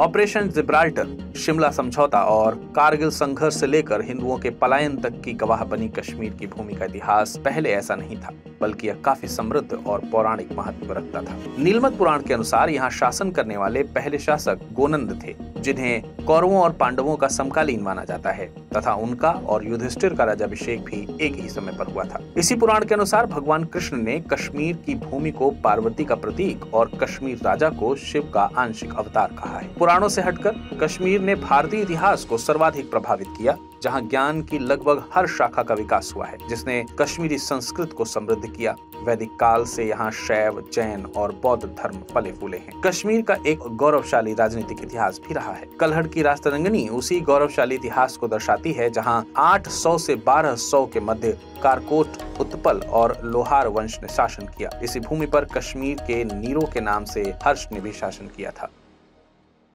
Operation Gibraltar, Shimla समझौता और कारगिल संघर्ष से लेकर हिंदुओं के पलायन तक की गवाह बनी कश्मीर की भूमि का इतिहास पहले ऐसा नहीं था, बल्कि यह काफ़ी समृद्ध और पौराणिक महत्व रखता था। नीलमत पुराण के अनुसार यहाँ शासन करने वाले पहले शासक गोनंद थे, जिन्हें कौरवों और पांडवों का समकालीन माना जाता है, तथा उनका और युधिष्ठिर का राजाभिषेक भी एक ही समय पर हुआ था। इसी पुराण के अनुसार भगवान कृष्ण ने कश्मीर की भूमि को पार्वती का प्रतीक और कश्मीर राजा को शिव का आंशिक अवतार कहा है। पुराणों से हटकर कश्मीर ने भारतीय इतिहास को सर्वाधिक प्रभावित किया, जहाँ ज्ञान की लगभग हर शाखा का विकास हुआ है, जिसने कश्मीरी संस्कृत को समृद्ध किया। वैदिक काल से यहाँ शैव, जैन और बौद्ध धर्म पले फूले हैं। कश्मीर का एक गौरवशाली राजनीतिक इतिहास भी रहा है। कलहड़ की राजतरंगनी उसी गौरवशाली इतिहास को दर्शाती है, जहाँ 800 से 1200 के मध्य कारकोट, उत्पल और लोहार वंश ने शासन किया। इसी भूमि पर कश्मीर के नीरो के नाम से हर्ष ने भी शासन किया था।